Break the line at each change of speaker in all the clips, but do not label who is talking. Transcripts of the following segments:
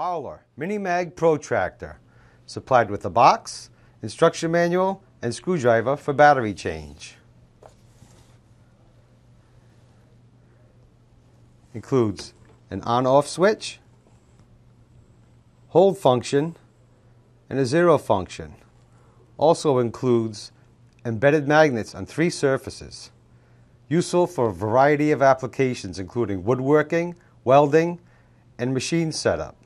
Fowler Mini Mag Protractor, supplied with a box, instruction manual, and screwdriver for battery change. Includes an on-off switch, hold function, and a zero function. Also includes embedded magnets on three surfaces. Useful for a variety of applications including woodworking, welding, and machine setup.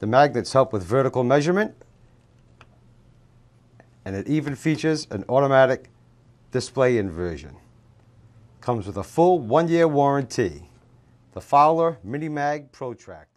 The magnets help with vertical measurement and it even features an automatic display inversion. Comes with a full one-year warranty. The Fowler Mini Mag Protractor.
Welcome,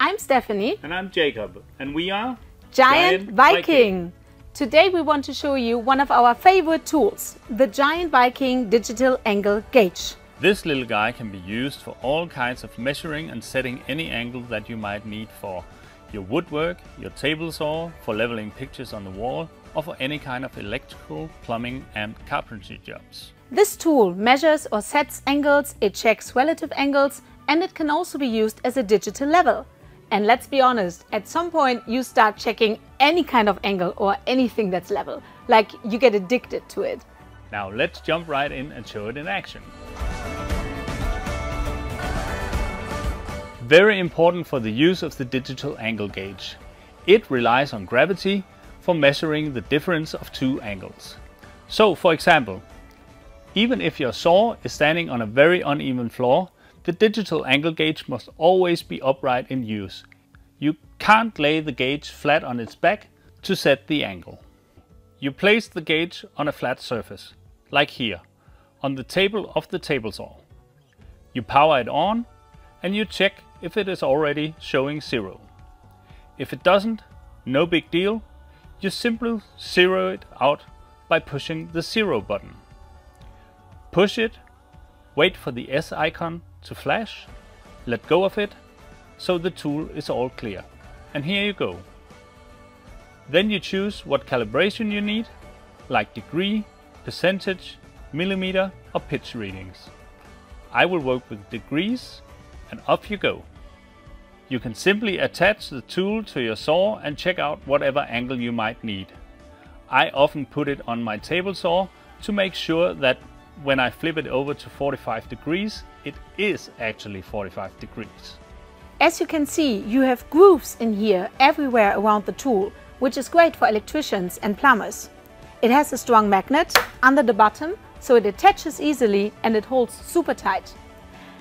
I'm Stephanie.
And I'm Jacob. And we are
Giant,
Giant
Viking.
Viking.
Today we want to show you one of our favorite tools, the Giant Viking Digital Angle Gauge.
This little guy can be used for all kinds of measuring and setting any angle that you might need for your woodwork, your table saw, for leveling pictures on the wall, or for any kind of electrical, plumbing and carpentry jobs.
This tool measures or sets angles, it checks relative angles, and it can also be used as a digital level. And let's be honest, at some point you start checking any kind of angle or anything that's level, like you get addicted to it.
Now let's jump right in and show it in action. Very important for the use of the digital angle gauge. It relies on gravity for measuring the difference of two angles. So for example, even if your saw is standing on a very uneven floor, the digital angle gauge must always be upright in use. You can't lay the gauge flat on its back to set the angle. You place the gauge on a flat surface, like here, on the table of the table saw. You power it on and you check if it is already showing zero. If it doesn't, no big deal, you simply zero it out by pushing the zero button. Push it, wait for the S icon to flash, let go of it, so the tool is all clear. And here you go. Then you choose what calibration you need, like degree, percentage, millimeter or pitch readings. I will work with degrees and off you go. You can simply attach the tool to your saw and check out whatever angle you might need. I often put it on my table saw to make sure that when I flip it over to 45 degrees, it is actually 45 degrees.
As you can see, you have grooves in here everywhere around the tool, which is great for electricians and plumbers. It has a strong magnet under the bottom, so it attaches easily and it holds super tight.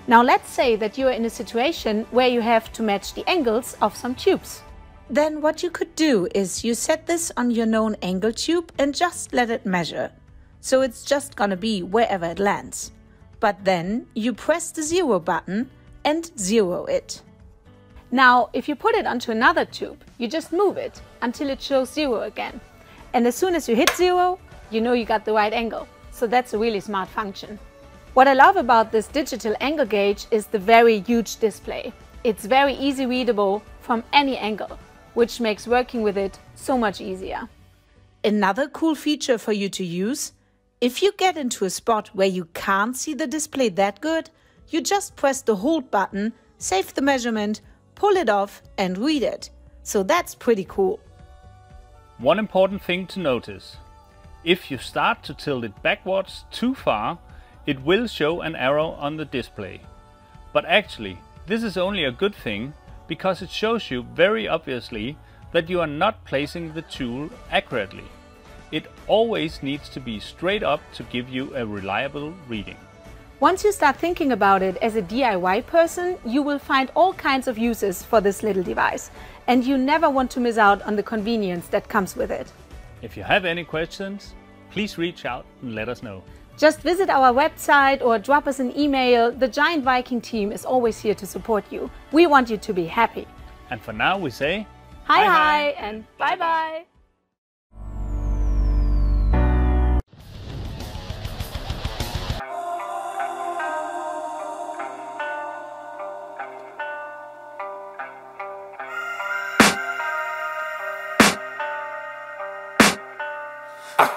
Now let's say that you are in a situation where you have to match the angles of some tubes. Then what you could do is you set this on your known angle tube and just let it measure. So it's just gonna be wherever it lands. But then you press the zero button and zero it. Now, if you put it onto another tube, you just move it until it shows zero again. And as soon as you hit zero, you know you got the right angle. So that's a really smart function. What I love about this digital angle gauge is the very huge display. It's very easy readable from any angle, which makes working with it so much easier. Another cool feature for you to use if you get into a spot where you can't see the display that good, you just press the hold button, save the measurement, pull it off and read it. So that's pretty cool.
One important thing to notice. If you start to tilt it backwards too far, it will show an arrow on the display. But actually, this is only a good thing because it shows you very obviously that you are not placing the tool accurately. It always needs to be straight up to give you a reliable reading.
Once you start thinking about it as a DIY person, you will find all kinds of uses for this little device, and you never want to miss out on the convenience that comes with it.
If you have any questions, please reach out and let us know.
Just visit our website or drop us an email. The Giant Viking team is always here to support you. We want you to be happy.
And for now, we say
Hi, hi, hi and bye bye.
I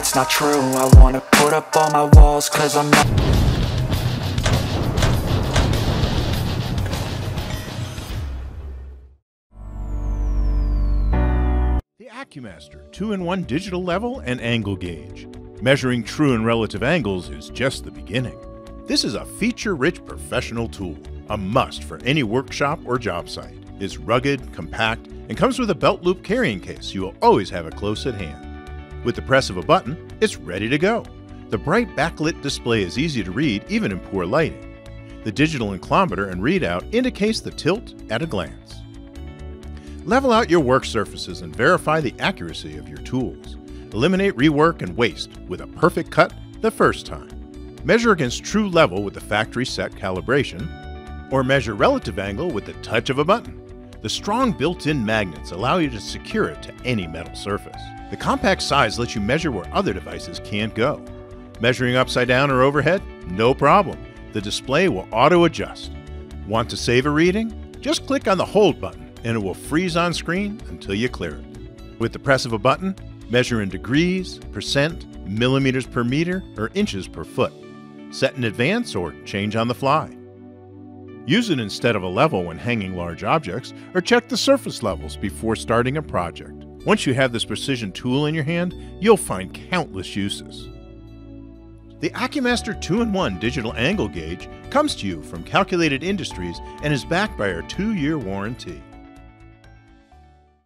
it's not true I wanna put up all my walls, cause I'm not
The AccuMaster 2-in-1 digital level and angle gauge. Measuring true and relative angles is just the beginning. This is a feature-rich professional tool, a must for any workshop or job site. It's rugged, compact, and comes with a belt loop carrying case you will always have it close at hand. With the press of a button, it's ready to go. The bright backlit display is easy to read even in poor lighting. The digital inclinometer and readout indicates the tilt at a glance. Level out your work surfaces and verify the accuracy of your tools. Eliminate rework and waste with a perfect cut the first time. Measure against true level with the factory set calibration, or measure relative angle with the touch of a button. The strong built-in magnets allow you to secure it to any metal surface. The compact size lets you measure where other devices can't go. Measuring upside down or overhead? No problem. The display will auto-adjust. Want to save a reading? Just click on the hold button and it will freeze on screen until you clear it. With the press of a button, measure in degrees, percent, millimeters per meter, or inches per foot. Set in advance or change on the fly. Use it instead of a level when hanging large objects, or check the surface levels before starting a project. Once you have this precision tool in your hand, you'll find countless uses. The AccuMaster 2-in-1 digital angle gauge comes to you from Calculated Industries and is backed by our two-year warranty.